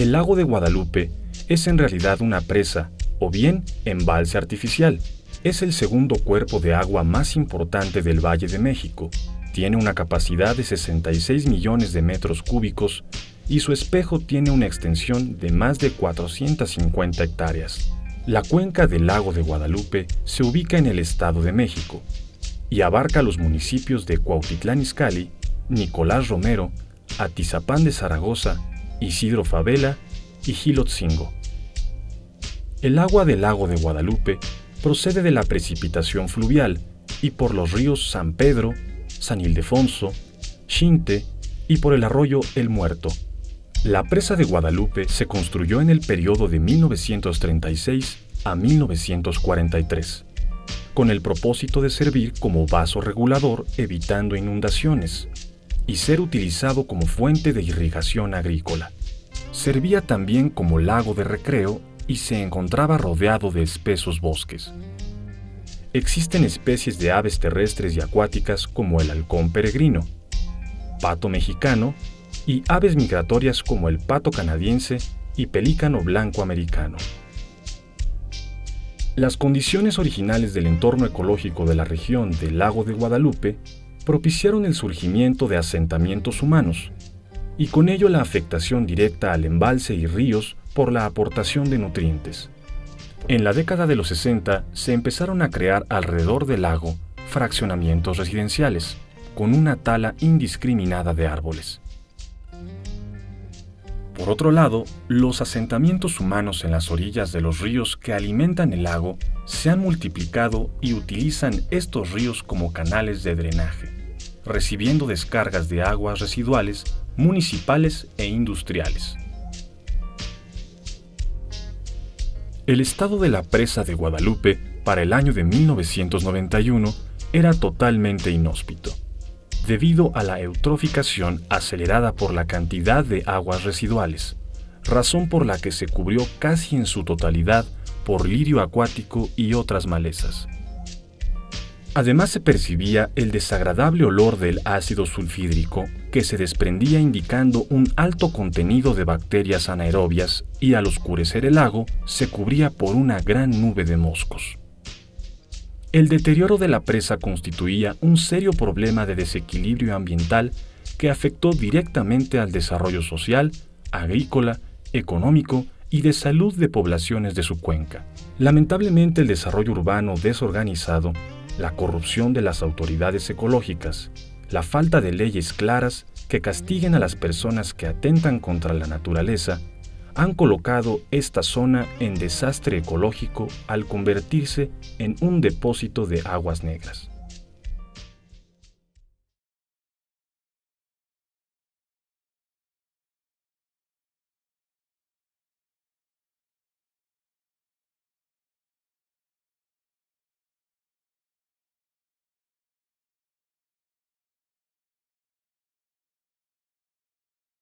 El lago de Guadalupe es en realidad una presa o bien embalse artificial. Es el segundo cuerpo de agua más importante del Valle de México. Tiene una capacidad de 66 millones de metros cúbicos y su espejo tiene una extensión de más de 450 hectáreas. La cuenca del lago de Guadalupe se ubica en el Estado de México y abarca los municipios de Cuautitlán Izcalli, Nicolás Romero, Atizapán de Zaragoza, Isidro Favela y Gilotzingo. El agua del lago de Guadalupe procede de la precipitación fluvial y por los ríos San Pedro, San Ildefonso, Chinte y por el arroyo El Muerto. La presa de Guadalupe se construyó en el periodo de 1936 a 1943, con el propósito de servir como vaso regulador evitando inundaciones y ser utilizado como fuente de irrigación agrícola. Servía también como lago de recreo y se encontraba rodeado de espesos bosques. Existen especies de aves terrestres y acuáticas como el halcón peregrino, pato mexicano y aves migratorias como el pato canadiense y pelícano blanco americano. Las condiciones originales del entorno ecológico de la región del lago de Guadalupe propiciaron el surgimiento de asentamientos humanos, y con ello la afectación directa al embalse y ríos por la aportación de nutrientes. En la década de los 60 se empezaron a crear alrededor del lago fraccionamientos residenciales, con una tala indiscriminada de árboles. Por otro lado, los asentamientos humanos en las orillas de los ríos que alimentan el lago se han multiplicado y utilizan estos ríos como canales de drenaje, recibiendo descargas de aguas residuales municipales e industriales. El estado de la presa de Guadalupe para el año de 1991 era totalmente inhóspito debido a la eutroficación acelerada por la cantidad de aguas residuales, razón por la que se cubrió casi en su totalidad por lirio acuático y otras malezas. Además se percibía el desagradable olor del ácido sulfídrico que se desprendía indicando un alto contenido de bacterias anaerobias y al oscurecer el lago se cubría por una gran nube de moscos. El deterioro de la presa constituía un serio problema de desequilibrio ambiental que afectó directamente al desarrollo social, agrícola, económico y de salud de poblaciones de su cuenca. Lamentablemente el desarrollo urbano desorganizado, la corrupción de las autoridades ecológicas, la falta de leyes claras que castiguen a las personas que atentan contra la naturaleza han colocado esta zona en desastre ecológico al convertirse en un depósito de aguas negras.